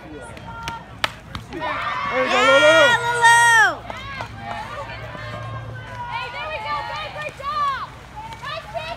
There you go,